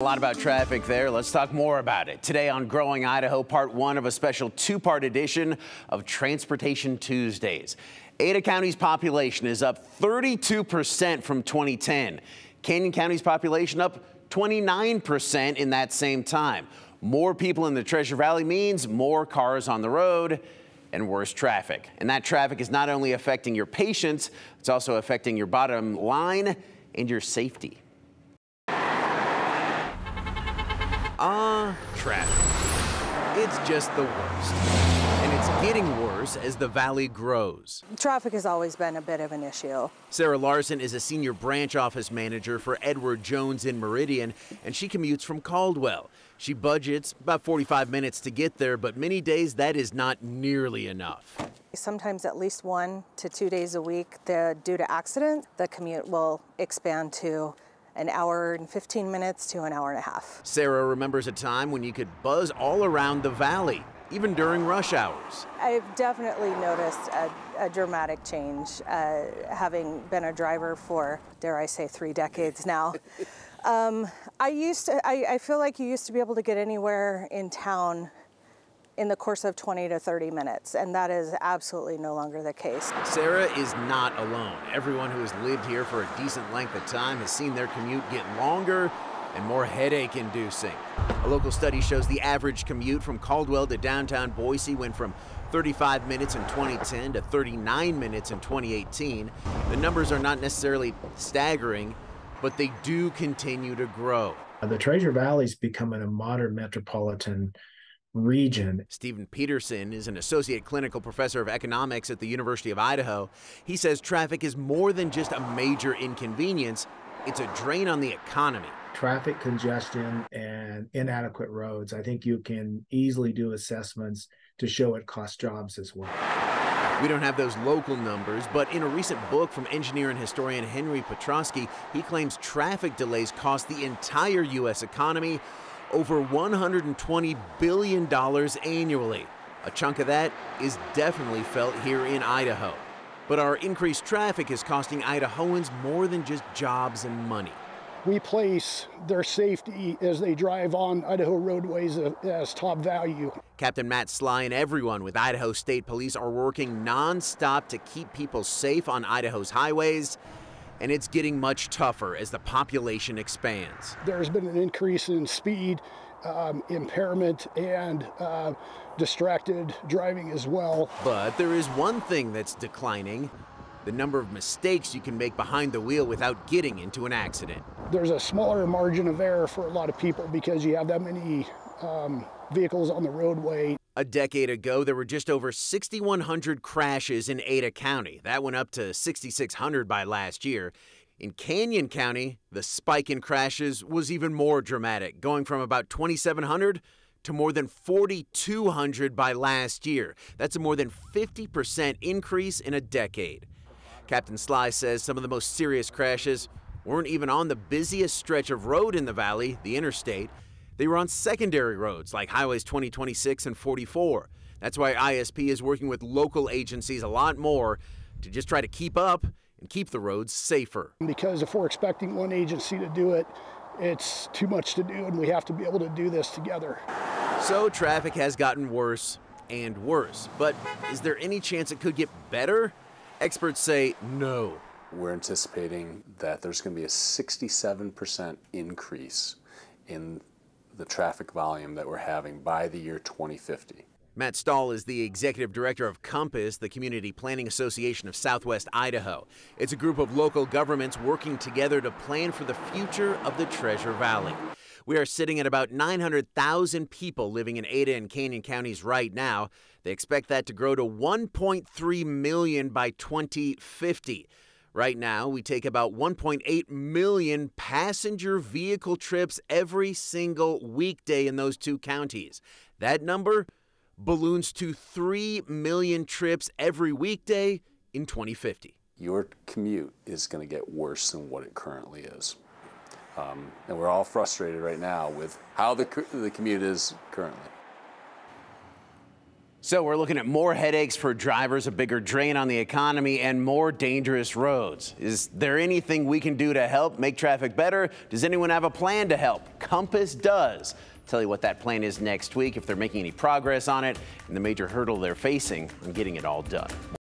A lot about traffic there. Let's talk more about it. Today on Growing Idaho, part one of a special two part edition of Transportation Tuesdays. Ada County's population is up 32% from 2010. Canyon County's population up 29% in that same time. More people in the Treasure Valley means more cars on the road and worse traffic. And that traffic is not only affecting your patience, it's also affecting your bottom line and your safety. Ah, traffic. It's just the worst. And it's getting worse as the valley grows. Traffic has always been a bit of an issue. Sarah Larson is a senior branch office manager for Edward Jones in Meridian, and she commutes from Caldwell. She budgets about 45 minutes to get there, but many days that is not nearly enough. Sometimes at least one to two days a week, the, due to accident, the commute will expand to an hour and 15 minutes to an hour and a half. Sarah remembers a time when you could buzz all around the valley, even during rush hours. I've definitely noticed a, a dramatic change, uh, having been a driver for, dare I say, three decades now. um, I used to, I, I feel like you used to be able to get anywhere in town in the course of 20 to 30 minutes, and that is absolutely no longer the case. Sarah is not alone. Everyone who has lived here for a decent length of time has seen their commute get longer and more headache inducing. A local study shows the average commute from Caldwell to downtown Boise went from 35 minutes in 2010 to 39 minutes in 2018. The numbers are not necessarily staggering, but they do continue to grow. The Treasure Valley is becoming a modern metropolitan region. Stephen Peterson is an associate clinical professor of economics at the University of Idaho. He says traffic is more than just a major inconvenience, it's a drain on the economy. Traffic congestion and inadequate roads, I think you can easily do assessments to show it costs jobs as well. We don't have those local numbers, but in a recent book from engineer and historian Henry Petroski, he claims traffic delays cost the entire U.S. economy over $120 billion annually. A chunk of that is definitely felt here in Idaho. But our increased traffic is costing Idahoans more than just jobs and money. We place their safety as they drive on Idaho roadways as top value. Captain Matt Sly and everyone with Idaho State Police are working nonstop to keep people safe on Idaho's highways and it's getting much tougher as the population expands. There's been an increase in speed, um, impairment, and uh, distracted driving as well. But there is one thing that's declining the number of mistakes you can make behind the wheel without getting into an accident. There's a smaller margin of error for a lot of people because you have that many um, vehicles on the roadway. A decade ago, there were just over 6,100 crashes in Ada County. That went up to 6,600 by last year. In Canyon County, the spike in crashes was even more dramatic, going from about 2,700 to more than 4,200 by last year. That's a more than 50% increase in a decade. Captain Sly says some of the most serious crashes weren't even on the busiest stretch of road in the valley, the interstate. They were on secondary roads like Highways 2026 and 44. That's why ISP is working with local agencies a lot more to just try to keep up and keep the roads safer. Because if we're expecting one agency to do it, it's too much to do, and we have to be able to do this together. So traffic has gotten worse and worse. But is there any chance it could get better? Experts say no. We're anticipating that there's going to be a 67% increase in the traffic volume that we're having by the year 2050. Matt Stoll is the executive director of Compass, the Community Planning Association of Southwest Idaho. It's a group of local governments working together to plan for the future of the Treasure Valley. We are sitting at about 900,000 people living in Ada and Canyon counties right now. They expect that to grow to 1.3 million by 2050. Right now, we take about 1.8 million passenger vehicle trips every single weekday in those two counties. That number balloons to 3 million trips every weekday in 2050. Your commute is going to get worse than what it currently is. Um, and we're all frustrated right now with how the, the commute is currently. So we're looking at more headaches for drivers, a bigger drain on the economy, and more dangerous roads. Is there anything we can do to help make traffic better? Does anyone have a plan to help? Compass does. Tell you what that plan is next week, if they're making any progress on it, and the major hurdle they're facing in getting it all done.